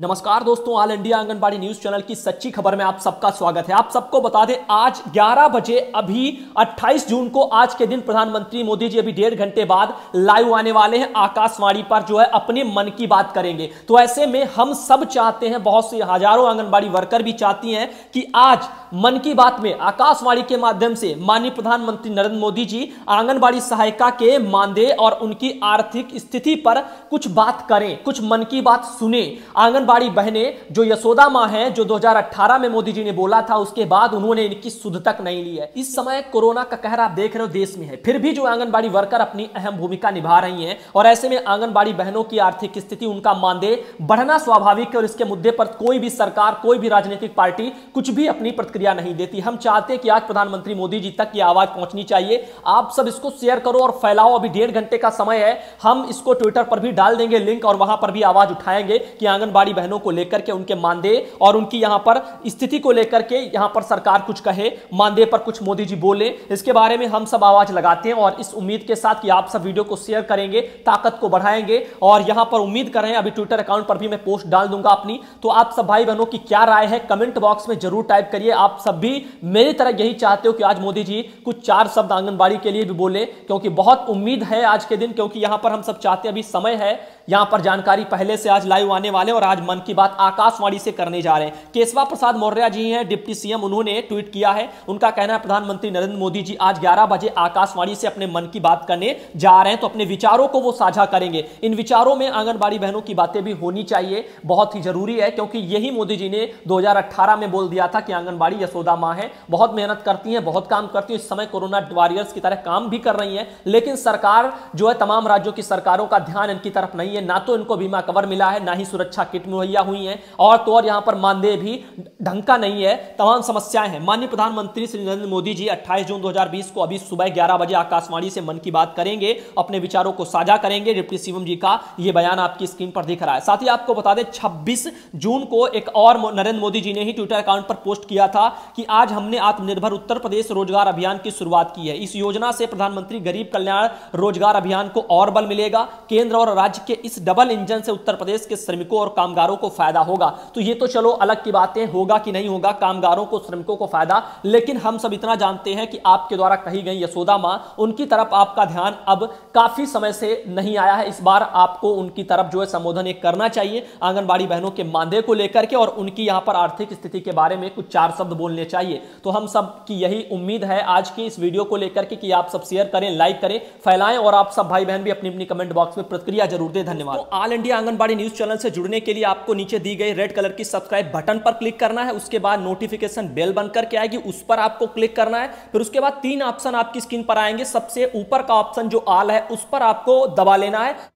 नमस्कार दोस्तों all India Anganwadi news channel की सच्ची खबर में आप सबका स्वागत है। आप सबको बता दें, आज 11 बजे, अभी 28 जून को आज के दिन प्रधानमंत्री मोदी जी अभी डेढ़ घंटे बाद लाइव आने वाले हैं। आकाशवाणी पर जो है अपने मन की बात करेंगे। तो ऐसे में हम सब चाहते हैं, बहुत से हज़ारों आंगनबाड़ी वर्कर भी चाहती है कि आज मन की बात में आकाशवाणी के माध्यम से माननीय प्रधानमंत्री नरेंद्र मोदी जी, आंगनबाड़ी सहायिका के मानदेय और उनकी आर्थिक स्थिति पर कुछ बात करें, कुछ मन की बात सुने। आंगनबाड़ी बहनें, जो यशोदा माँ हैं, जो 2018 में मोदी जी ने बोला था, उसके बाद उन्होंने इनकी सुध तक नहीं ली है। इस समय कोरोना का कहर आप देख रहे हो देश में है। फिर भी जो आंगनबाड़ी वर्कर अपनी अहम भूमिका निभा रही है, और ऐसे में आंगनबाड़ी बहनों की आर्थिक स्थिति, उनका मानदेय बढ़ना स्वाभाविक है, और इसके मुद्दे पर कोई भी सरकार, कोई भी राजनीतिक पार्टी कुछ भी अपनी प्रतिक्रिया प्रतिक्रिया नहीं देती। हम चाहते कि आज प्रधानमंत्री मोदी जी तक ये आवाज़ पहुंचनी चाहिए। आप सब इसको शेयर करो और फैलाओ। अभी डेढ़ घंटे का समय है। हम इसको ट्विटर पर भी डाल देंगे लिंक और वहाँ पर भी आवाज़ उठाएँगे कि आंगनबाड़ी बहनों को लेकर के उनके मानदेय और उनकी यहाँ पर स्थिति को लेकर के यहाँ पर सरकार कुछ कहे, मानदेय पर कुछ मोदी जी बोले। इसके बारे में हम सब आवाज़ लगाते हैं और इस उम्मीद के साथ कि आप सब वीडियो को शेयर करेंगे, ताकत को बढ़ाएँगे और यहाँ पर उम्मीद कर रहे हैं। अभी ट्विटर अकाउंट पर भी मैं पोस्ट डाल दूँगा अपनी। तो आप सब भाई बहनों की क्या राय है? कमेंट बॉक्स में ज़रूर टाइप करिए। आप सब भी मेरी तरह यही चाहते हो कि आज मोदी जी कुछ चार शब्द आंगनबाड़ी के लिए भी बोले, क्योंकि बहुत उम्मीद है आज के दिन, क्योंकि यहाँ पर हम सब चाहते हैं, अभी समय है यहाँ पर जानकारी पहले से आज लाइव आने वाले और आज मन की बात आकाशवाणी से करने जा रहे हैं। केशवा प्रसाद मौर्य जी हैं, डिप्टी सीएम, उन्होंने ट्वीट किया है। उनका कहना है, प्रधानमंत्री नरेंद्र मोदी जी आज 11 बजे आकाशवाणी से अपने मन की बात करने जा रहे हैं तो अपने विचारों को वो साझा करेंगे। इन विचारों में आंगनबाड़ी बहनों की बातें भी होनी चाहिए, बहुत ही ज़रूरी है, क्योंकि यही मोदी जी ने 2018 में बोल दिया था कि आंगनबाड़ी यशोदा माँ है। बहुत मेहनत करती हैं, बहुत काम करती हैं, इस समय कोरोना वॉरियर्स की तरह काम भी कर रही हैं, लेकिन सरकार जो है, तमाम राज्यों की सरकारों का ध्यान इनकी तरफ़ नहीं है। ना तो इनको बीमा कवर मिला है, ना ही सुरक्षा किट मुहैया हुई है। और तो और यहाँ पर मानदेय भी ढंग का नहीं है, तमाम समस्याएँ हैं। माननीय प्रधानमंत्री श्री नरेंद्र मोदी जी 28 जून 2020 को अभी सुबह 11 बजे आकाशवाणी से मन की बात करेंगे, अपने विचारों को साझा करेंगे। डिप्टी सीएम जी का यह बयान आपकी स्क्रीन पर दिख रहा है। साथ ही आपको बता दें 26 जून को एक और नरेंद्र मोदी जी ने ही ट्विटर अकाउंट पर पोस्ट किया था कि आज हमने आत्मनिर्भर उत्तर प्रदेश रोज़गार अभियान की शुरुआत की है। इस योजना से प्रधानमंत्री गरीब कल्याण रोज़गार अभियान को और बल मिलेगा। केंद्र और राज्य के इस डबल इंजन से उत्तर प्रदेश के श्रमिकों और कामगारों को फ़ायदा होगा। तो ये तो चलो अलग की बातें, होगा कि नहीं होगा, कामगारों को, श्रमिकों को फ़ायदा। लेकिन हम सब इतना जानते हैं कि आपके द्वारा कही गई यशोदा माँ, उनकी तरफ़ आपका ध्यान अब काफ़ी समय से नहीं आया है। इस बार आपको उनकी तरफ़ जो है संबोधन एक करना चाहिए, आंगनबाड़ी बहनों के मानदेय को लेकर के और उनकी यहाँ पर आर्थिक स्थिति के बारे में कुछ चार शब्द बोलने चाहिए। तो हम सब की यही उम्मीद है आज की इस वीडियो को लेकर के कि आप सब शेयर करें, लाइक करें, फैलाएँ और आप सब भाई बहन भी अपनी अपनी कमेंट बॉक्स में प्रतिक्रिया ज़रूर दें। धन्यवाद। तो all India Anganwadi news channel से जुड़ने के लिए आपको नीचे दी गई रेड कलर की सब्सक्राइब बटन पर क्लिक करना उसके बाद नोटिफिकेशन बेल बनकर के आएगी, उस पर आपको क्लिक करना है, फिर उसके बाद तीन ऑप्शन आपकी स्क्रीन पर आएँगे, सबसे ऊपर का ऑप्शन जो आल है, उस पर आपको दबा लेना है।